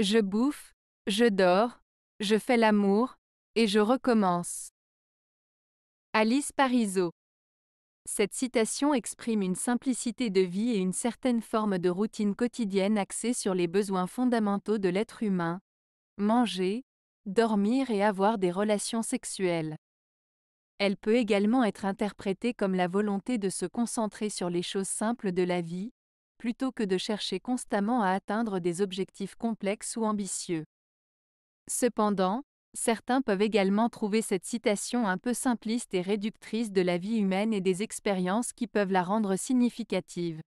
Je bouffe, je dors, je fais l'amour, et je recommence. Alice Parisot. Cette citation exprime une simplicité de vie et une certaine forme de routine quotidienne axée sur les besoins fondamentaux de l'être humain. Manger, dormir et avoir des relations sexuelles. Elle peut également être interprétée comme la volonté de se concentrer sur les choses simples de la vie, plutôt que de chercher constamment à atteindre des objectifs complexes ou ambitieux. Cependant, certains peuvent également trouver cette citation un peu simpliste et réductrice de la vie humaine et des expériences qui peuvent la rendre significative.